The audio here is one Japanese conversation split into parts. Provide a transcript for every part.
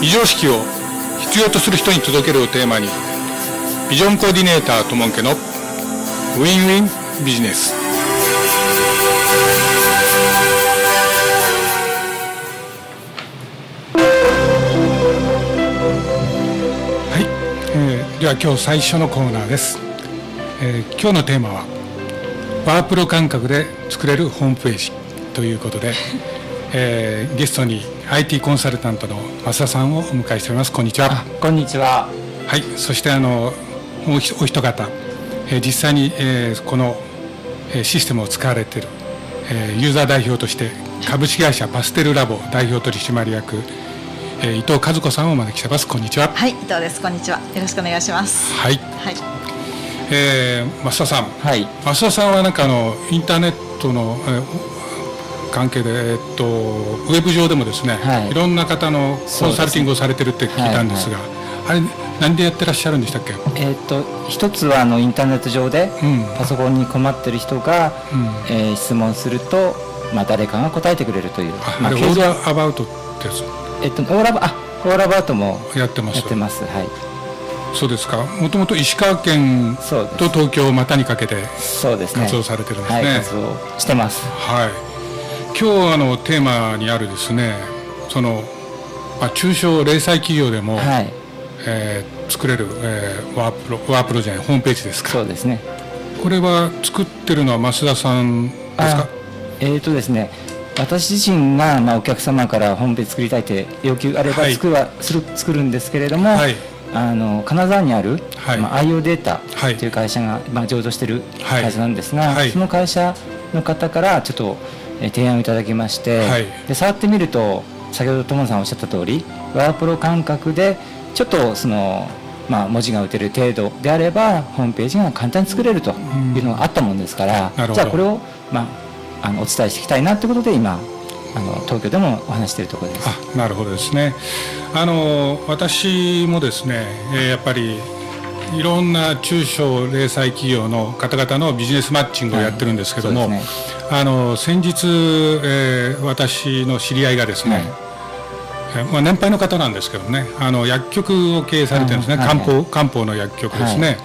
非常識を必要とする人に届けるをテーマにビジョンコーディネーターともんけのウィンウィンビジネス。はい、えー、では今日最初のコーナーです、えー、今日のテーマはワープロ感覚で作れるホームページということで、えー、ゲストに IT コンサルタントの増田さんをお迎えしております。こんにちは。こんにちは。はい。そしてあのもうお一方、えー、実際に、えー、この、えー、システムを使われている、えー、ユーザー代表として株式会社パステルラボ代表取締役、えー、伊藤和子さんをお招きしてます。こんにちは。はい伊藤です。こんにちは。よろしくお願いします。はい、はい。えー、増田さん、はい、増田さんはなんかあのインターネットの、えー関係で、えっと、ウェブ上でもですね、はい、いろんな方のコンサルティングをされてるって聞いたんですが、あれ何でやってらっしゃるんでしたっけ、えー、っと一つはあのインターネット上で、パソコンに困ってる人が、うん、えー、質問すると、まあ、誰かが答えてくれるという。あ、あれオーラアバウトですえっとオーラバあオーラバウトもやってます。やってます。はい。そうですか？もともと石川県と東京を股にかけて活動されてるんですね、ね、はい、活動してます。はい今日あのテーマにあるですねその、まあ、中小零細企業でも、はい、えー、作れる、えー、ワープロワープロじゃないホームページですか。そうですね。これは作ってるのは増田さんですか？えっ、ー、とですね私自身が、まあ、お客様からホームページ作りたいって要求があれば作る,、はい、する作るんですけれども、はい、あの金沢にある、はい。まあ、IO データとい。う会社が、まあ、上場してい。る会社なんですが、その会社の方からちょっと提案をいただきまして、はい、で触ってみると先ほど友野さんおっしゃった通りワープロ感覚でちょっとその、まあ、文字が打てる程度であればホームページが簡単に作れるというのがあったもんですから、じゃあこれを、まあ、あのお伝えしていきたいなということで今あの東京でもお話しているところです。あなるほどですね。あの私もですね、えー、やっぱりいろんな中小零細企業の方々のビジネスマッチングをやってるんですけども、はいね、あの先日、えー、私の知り合いがですね、はい。えまあ、年配の方なんですけどねあの薬局を経営されてるんですね、漢方漢方の薬局ですね、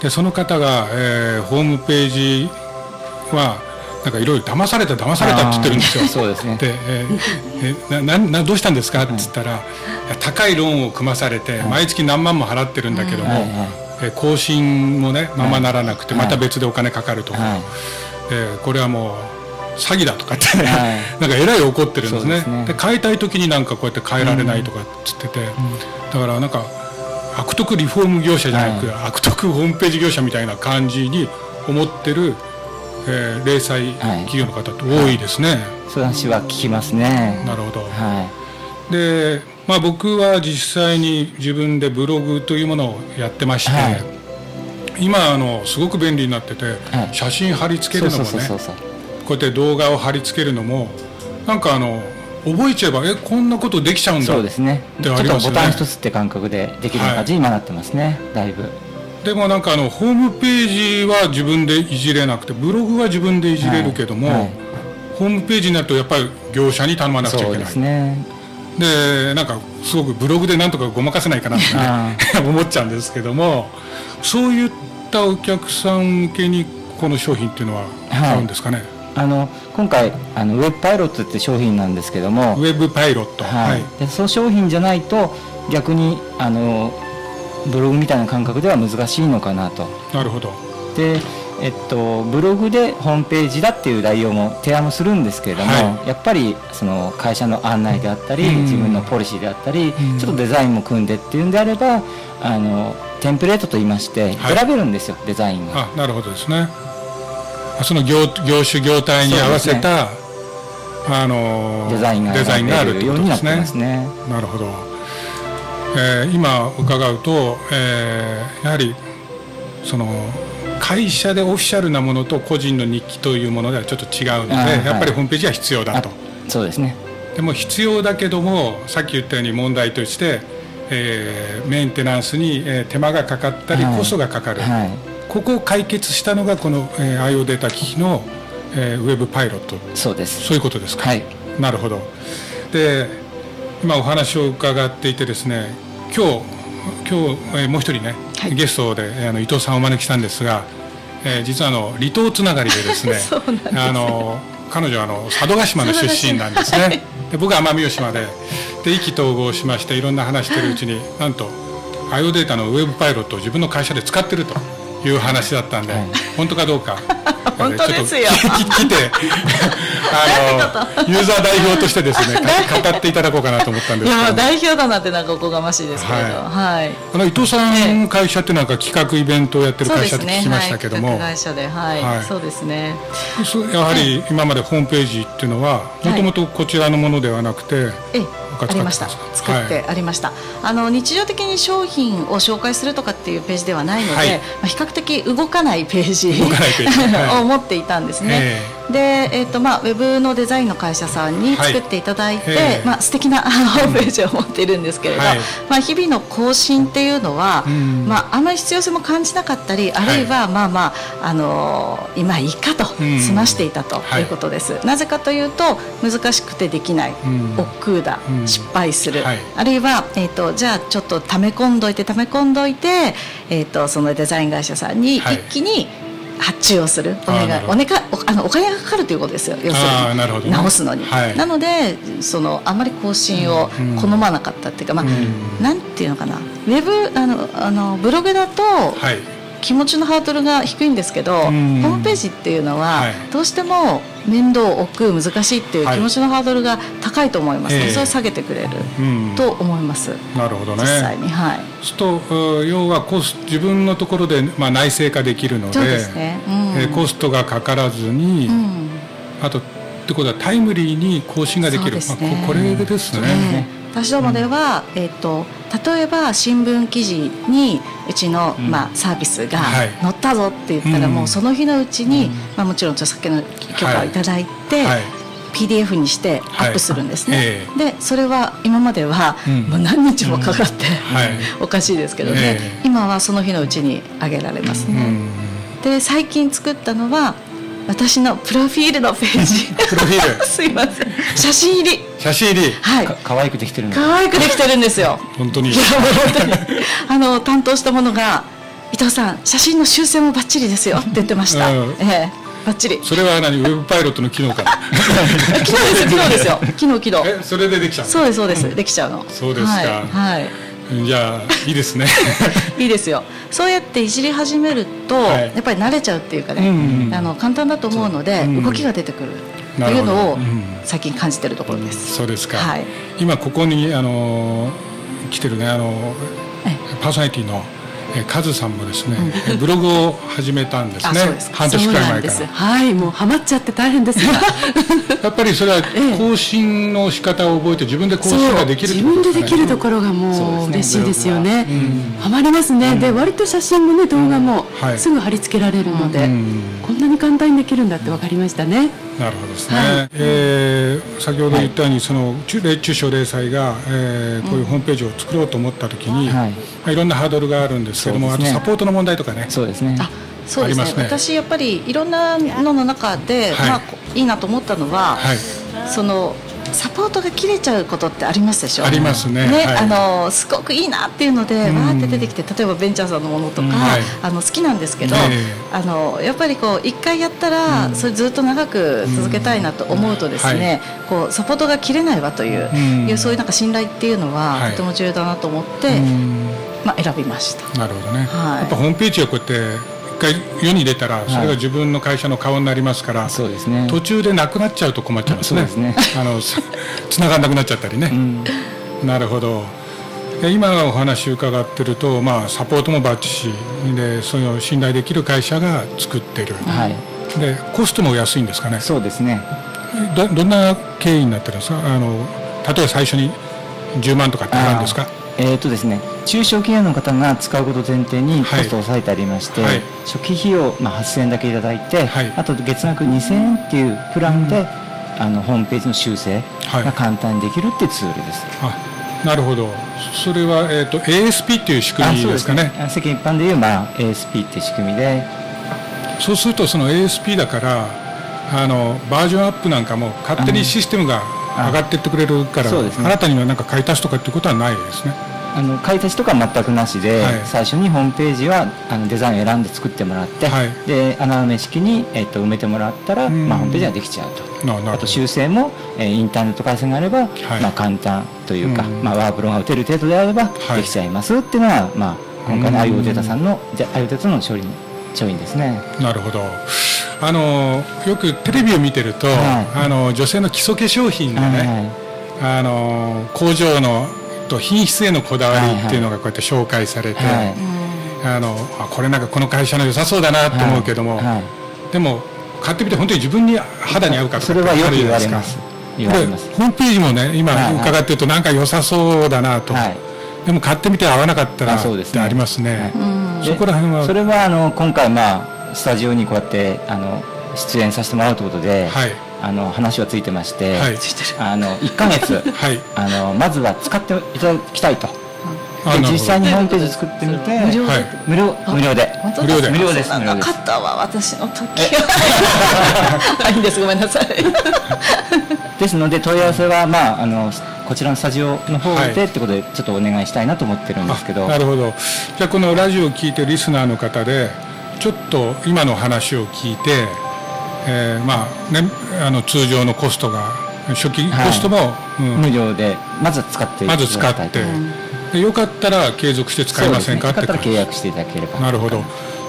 でその方が、えー、ホームページはなんかいろいろ騙された騙されたって言ってるんですよ。そうですね。で、えー、ななどうしたんですか？って言ったら、高いローンを組まされて、毎月何万も払ってるんだけども、え更新もねままならなくて、また別でお金かかるとか、はい、えこれはもう詐欺だとかってね、はい、なんかえらい怒ってるんですね。で、ね、変えたい時になんかこうやって変えられないとかっつってて、うん、だからなんか悪徳リフォーム業者じゃなく、はい、悪徳ホームページ業者みたいな感じに思ってる、えー、零細企業の方って多いですね、はい、そういう話は聞きますね。なるほど、はい、でまあ、僕は実際に自分でブログというものをやってまして、はい、今あのすごく便利になってて、はい、写真貼り付けるのもねこうやって動画を貼り付けるのもなんかあの覚えちゃえばえこんなことできちゃうんだそうですね。ちょっとボタン一つって感覚でできる感じに今なってますね、だいぶ。でもなんかあのホームページは自分でいじれなくてブログは自分でいじれるけども、はい。はい、ホームページになるとやっぱり業者に頼まなくちゃいけない。そうですねでなんかすごくブログでなんとかごまかせないかなって、ね、思っちゃうんですけどもそういったお客さん向けにこの商品っていうのは買うんですかね、はい、あの今回あのウェブパイロットって商品なんですけどもウェブパイロット。はい、でその商品じゃないと逆にあのブログみたいな感覚では難しいのかなと。なるほど。でえっと、ブログでホームページだっていう内容も提案もするんですけれども、はい、やっぱりその会社の案内であったり、うん、自分のポリシーであったり、うん、ちょっとデザインも組んでっていうんであればあのテンプレートといいまして選べるんですよ、はい、デザインが。あなるほどですね。その業業種業態に合わせた、ね、あのデザインがデザインがあるようになってますね。なるほど。えー、今伺うと、えー、やはりその会社でオフィシャルなものと個人の日記というものではちょっと違うので、やっぱりホームページは必要だと。そうですね。でも必要だけどもさっき言ったように問題として、えー、メンテナンスに、えー、手間がかかったり、コストがかかる、はい、ここを解決したのがこの、えー、IO データ機器の、えー、ウェブパイロット。そうです。そういうことですか、はい、なるほど。で今お話を伺っていてですね今日今日、えー、もう一人ね、はい、ゲストで、えー、あの伊藤さんをお招きしたんですが、えー、実はあの離島つながりでですね あの彼女はあの佐渡島の出身なんですね。で僕は奄美大島でで意気投合しましていろんな話してるうちになんと IO データのウェブパイロットを自分の会社で使ってるという話だったんで、はい、本当かどうか。本当ですよ。来てあのユーザー代表としてですね 語っていただこうかなと思ったんですけど。いや代表だなってなんかおこがましいですけど、はい。はい、あの伊藤さん会社ってなんか企画イベントをやってる会社って聞きましたけども。会社ではい、はい、そうですね。やはり今までホームページっていうのはもともとこちらのものではなくて。ええありました。作ってありました、はい、あの日常的に商品を紹介するとかっていうページではないので、はい、まあ、比較的動かないページを持っていたんですね、えーで、えーとまあ、ウェブのデザインの会社さんに作っていただいて、はい、まあ素敵なホームページを持っているんですけれど、はい、まあ、日々の更新っていうのは、うん、まあ、あまり必要性も感じなかったりあるいは、まあまあ、あのー、今いいかと済ましていたとい。うことです、うん、なぜかというと難しくてできない、うん、億劫だ、失敗する、あるいは、えーと、じゃあちょっと溜め込んどいて溜め込んどいて、えーと、とそのデザイン会社さんに一気に、発注をする。お願いお願あのお金がかかるということですよ。要するに。直すのに、はい、なのでそのあまり更新を好まなかったっていうか、まあ、なんていうのかな。ウェブあのあのブログだと、はい。気持ちのハードルが低いんですけど、ホームページっていうのは、どうしても面倒億劫難しいっていう気持ちのハードルが高いと思います、ね、はい、それを下げてくれると思います、なるほどね。実際に。はい。すと要はコス自分のところで、まあ、内製化できるのでですね、うん、えコストがかからずに、うん、あとってことはタイムリーに更新ができる、ね、まあ、これですね。私どもでは、えーと例えば新聞記事にうちの、まあ、サービスが載ったぞって言ったら、もうその日のうちに、まあ、もちろん著作権の許可をい。ただいて、PDF にしてアップするんですね、はい。でそれは今まではもう何日もかかって、おかしいですけどね、今はその日のうちに上げられますね、で最近作ったのは私のプロフィールのページ。プロフィール。すいません。写真入り。写真入り。はい。可愛くできてる可愛くできてるんですよ。本当に。いや本当に。あの担当したものが伊藤さん写真の修正もバッチリですよ。って言ってました、うん、ええ。バッチリ。それは何？ウェブパイロットの機能か 機能です機能ですよ。機能機能。えそれでできちゃうそうですそうです、できちゃうの。そうですか。はい、はいじゃあいいですね。いいですよ。そうやっていじり始めると、はい、やっぱり慣れちゃうっていうかね、うん。うん、あの簡単だと思うので、う。ん、動きが出てくる。というのを最近感じてるところです、そうですか、はい、今ここにあの来てるねあのパーソナリティのカズさんもですね、うん、ブログを始めたんですね。半年くらい前から。はいもうハマっちゃって大変です。やっぱりそれは更新の仕方を覚えて自分で更新ができる、ね、自分でできるところがもう嬉しいですよね、うん、ハマりますね、うん、で割と写真もね動画もすぐ貼り付けられるので、こんなに簡単にできるんだって分かりましたね、なるほどですね、はい、えー、先ほど言ったように、その中中小零細が、えー、こういうホームページを作ろうと思った時に、はい。まあ、いろんなハードルがあるんですけども、ね、あとサポートの問題とかね。そうですね。そうですね、ね、私やっぱりいろんなのの中で、はい。まあ、いいなと思ったのは、はい、そのサポートが切れちゃうことってありますでしょありますね、ねはい、あのすごくいいなっていうので、わーって出てきて例えばベンチャーさんのものとか、はい、あの好きなんですけど、あのやっぱりこう一回やったら、それずっと長く続けたいなと思うとですね、こうサポートが切れないわという,、いうそういうなんか信頼っていうのは、とても重要だなと思って、まあ、選びました。なるほどね、やっぱホームページをこうやって回世に出たらそれが自分の会社の顔になりますから、そうですね、途中でなくなっちゃうと困っちゃいますね。ね。あのつながんなくなっちゃったりね、うん、なるほど。今お話伺ってると、まあ、サポートもバッチしでそういう信頼できる会社が作ってる、はい、でコストも安いんですかね。そうですね。どどんな経緯になってるんですか？あの例えば最初に10万とかってあるんですか？えーとですね、中小企業の方が使うこと前提にコストを抑えてありまして、はい、初期費用、まあ、8000円だけいただいて、はい、あと月額2000円っていうプランで、うん、あのホームページの修正が簡単にできるっていうツールです。はい、なるほど。それは、えーと、ASP っていう仕組みですかね。ね世間一般でいう、まあ、ASP っていう仕組みで。そうするとその ASP だからあのバージョンアップなんかも勝手にシステムが上がっていってくれるから、ね、新たには何か買い足しとかっていうことはないですね。あの買い足しとか全くなしで、はい、最初にホームページはあのデザインを選んで作ってもらって、はい、で穴埋め式に、えー、と埋めてもらったら、まあ、ホームページができちゃうと。あと修正も、えー、インターネット回線があれば、はい、まあ、簡単というか、まあ、ワープロが打てる程度であればできちゃいますっていうのは、まあ、今回の IO データさんの IO データの勝利勝因ですね。なるほどあのよくテレビを見てると、あの女性の基礎化粧品がね、あの工場のと品質へのこだわりっていうのがこうやって紹介されて、あのこれなんかこの会社の良さそうだなと思うけども、でも買ってみて本当に自分に肌に合うかとかそれはよく言われます。ホームページもね今伺ってるとなんか良さそうだなと、でも買ってみて合わなかったらってありますね、そこら辺はそれはあの今回まあスタジオにこうやってあの出演させてもらうということで、はい、あの話はついてまして、はい、あの1か月、はい、あのまずは使っていただきたいと。で実際にホームページ作ってみて無料で、無料。無料で。無料で。無料ですなかったわ私の時。は いいんです。ごめんなさい。ですので問い合わせはまああのこちらのスタジオの方でってことでちょっとお願いしたいなと思ってるんですけど、なるほど。じゃあこのラジオを聞いてるリスナーの方でちょっと今の話を聞いてえー、まあねあの通常のコストが初期コストも、はいうん、無料でまず使ってまず使って、でよかったら継続して使いませんか、ね、って契約していただければ。なるほど。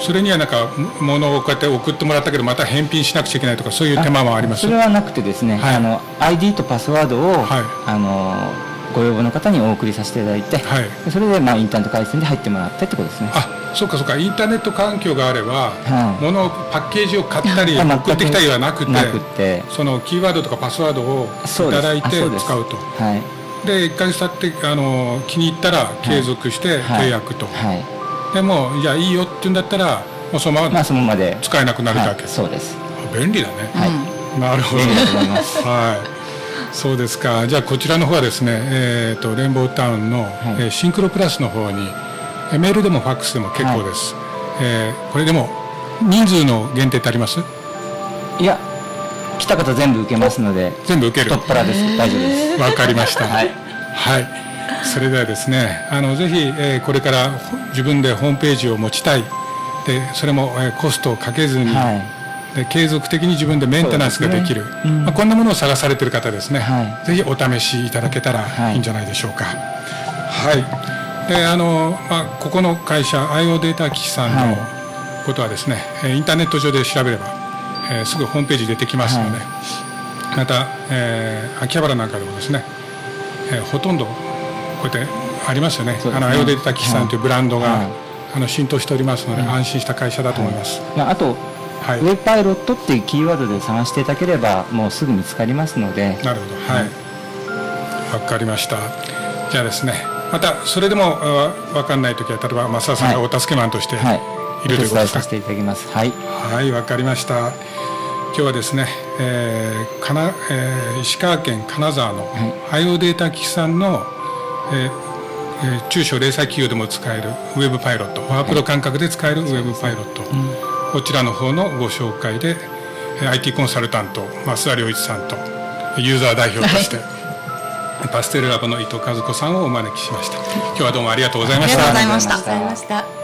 それにはなんか物をこうやって送ってもらったけどまた返品しなくちゃいけないとかそういう手間もあります。それはなくてですね、はい、あの ID とパスワードを、はい、あのご要望の方にお送りさせていただいて、はい、それでまあインターネット回線で入ってもらってってことですね。あそうかそうか。インターネット環境があれば、はい、物パッケージを買ったり送ってきたりはなくてそのキーワードとかパスワードをいただいて使うと。はい、で1か月経ってあの気に入ったら継続して契約と、はい、でもじゃあいいよって言うんだったらもうそのまま使えなくなるだけ、そうです。便利だね、はい、なるほど。はいそうですか。じゃあこちらの方はですね、えーと、レインボータウンの、はい、えー、シンクロプラスの方にメールでもファックスでも結構です、はい、えー、これでも人数の限定ってあります？いや来た方全部受けますので全部受ける。太っ腹です。大丈夫です。わかりました。はい、はい、それではですねあのぜひ、えー、これから自分でホームページを持ちたい。でそれも、えー、コストをかけずに、はいで継続的に自分でメンテナンスができる、ね。うん、まあ、こんなものを探されている方ですね、はい、ぜひお試しいただけたらい。いんじゃないでしょうか。はい、はい、であのまあ、ここの会社 IO データ機器さんのことはですね、はい、インターネット上で調べれば、えー、すぐホームページ出てきますので、また、えー、秋葉原なんかでもですね、えー、ほとんどこうやってありますよね、ね。あの IO データ機器さんというブランドが、あの浸透しておりますので、安心した会社だと思います。まあ、あとはい、ウェブパイロットっていうキーワードで探していただければもうすぐ見つかりますので。なるほど。はい。わ、かりました。じゃあですねまたそれでも分かんない時は例えば増田さんがお助けマンとしてい。る、はい、ということで。すかさせていただきます。はい。はいわかりました。今日はですね、えーかなえー、石川県金沢のハイオデータ機器さんの、えーえー、中小零細企業でも使えるウェブパイロットワープロ感覚で使えるウェブパイロット、うんこちらの方のご紹介で IT コンサルタント増田良一さんとユーザー代表として、はい、パステルラボの伊藤和子さんをお招きしました。今日はどうもありがとうございました。ありがとうございました